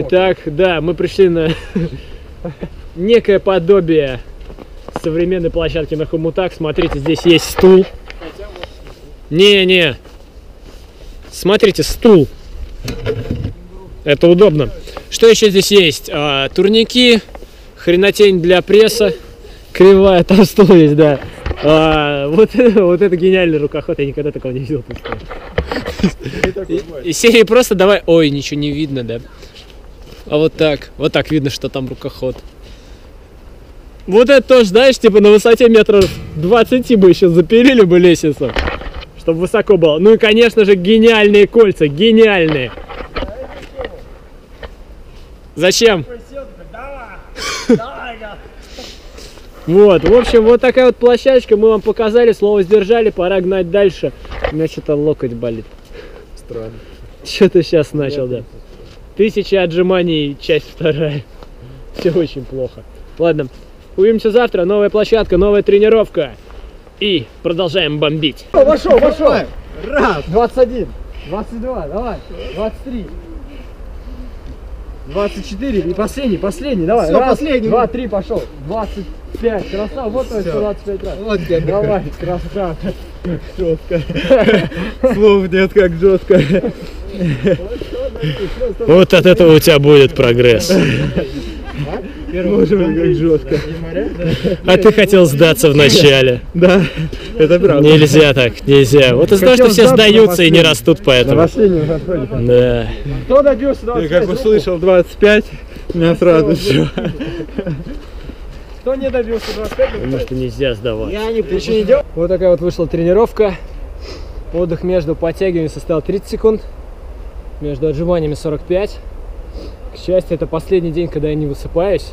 Итак, да, мы пришли на некое подобие современной площадки на хомутах. Смотрите, здесь есть стул. Не-не. Смотрите, стул. Это удобно. Что еще здесь есть? А, турники, хренотень для пресса. Кривая, там стул есть, да. А, вот, это- вот это гениальный рукоход, я никогда такого не видел. и серии просто давай... Ой, ничего не видно, да? А вот так, вот так видно, что там рукоход. Вот это тоже, знаешь, типа на высоте метров 20 бы еще запилили бы лестницу, чтобы высоко было. Ну и, конечно же, гениальные кольца, гениальные. Зачем? Вот, в общем, вот такая вот площадочка, мы вам показали, слово сдержали, пора гнать дальше. У меня что-то локоть болит. Странно. Что ты сейчас начал, да? Тысяча отжиманий, часть вторая. Все очень плохо. Ладно, увидимся завтра. Новая площадка, новая тренировка. И продолжаем бомбить. Вошел, вошел. Раз. 21. 22, давай. 23. 24. И последний, последний, давай. Всё, Раз, последний. Два, три, пошел. 25. Красава, вот твой Всё. 125 раз. Вот тебе. Давай, красава. Жестко. Слов нет, как жестко. Вот от этого у тебя будет прогресс. Боже мой, как жестко. А ты хотел сдаться в начале. Да, это правда. Нельзя так, нельзя. Вот из-за того, что все сдаются и не растут поэтому. Да. Кто добился Я 25? как услышал 25, меня сразу все. Кто не добился 25? Потому что нельзя сдаваться. Я не Ты еще не делал? Вот такая вот вышла тренировка. Отдых между подтягиваниями составил 30 секунд. Между отжиманиями 45. К счастью, это последний день, когда я не высыпаюсь.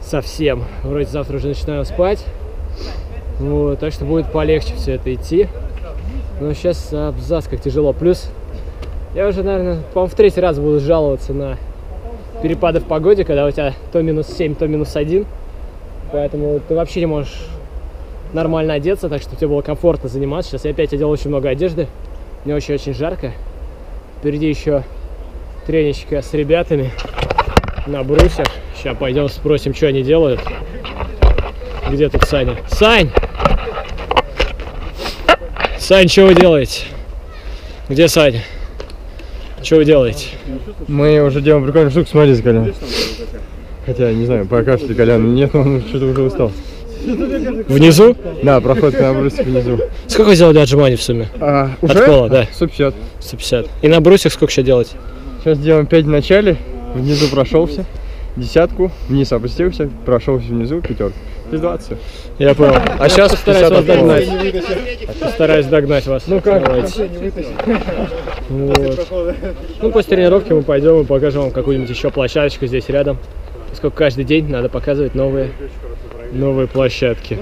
Совсем. Вроде завтра уже начинаю спать. Вот, так что будет полегче все это идти. Но сейчас абзац как тяжело. Плюс я уже, наверное, по-моему, в третий раз буду жаловаться на перепады в погоде, когда у тебя то минус 7, то минус 1. Поэтому ты вообще не можешь нормально одеться, так что тебе было комфортно заниматься. Сейчас я опять одел очень много одежды. Мне очень-очень жарко. Впереди еще треничка с ребятами на брусьях. Сейчас пойдем спросим, что они делают. Где тут Саня? Сань! Сань, что вы делаете? Где Саня? Что вы делаете? Мы уже делаем прикольную штуку, смотри, Колян. Хотя, не знаю, пока что Колян нет, он что-то уже устал. Внизу? Да, проход на брусьях внизу. Сколько сделали отжиманий в сумме? А, От пола, да. 150. 150. И на брусьях сколько еще делать? Сейчас делаем 5 в начале, внизу прошелся, десятку, вниз опустился, прошелся внизу, пятерку. То есть 20. Я понял. А сейчас постараюсь 50 вас догнать. Постараюсь догнать вас. Ну как? Вот. Ну, после тренировки мы пойдем и покажем вам какую-нибудь еще площадочку здесь рядом. Поскольку каждый день надо показывать новые, новые площадки.